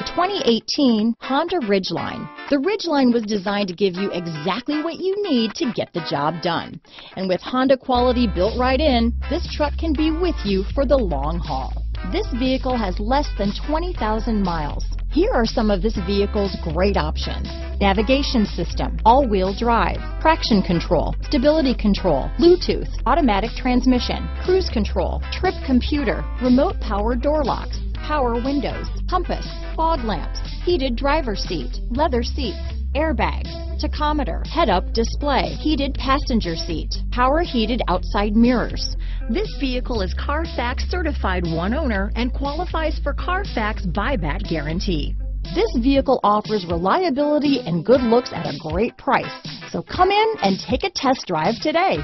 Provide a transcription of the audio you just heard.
The 2018 Honda Ridgeline. The Ridgeline was designed to give you exactly what you need to get the job done. And with Honda quality built right in, this truck can be with you for the long haul. This vehicle has less than 20,000 miles. Here are some of this vehicle's great options. Navigation system, all-wheel drive, traction control, stability control, Bluetooth, automatic transmission, cruise control, trip computer, remote power door locks, power windows, compass, fog lamps, heated driver seat, leather seats, airbags, tachometer, head-up display, heated passenger seat, power heated outside mirrors. This vehicle is Carfax certified one owner and qualifies for Carfax buyback guarantee. This vehicle offers reliability and good looks at a great price. So come in and take a test drive today.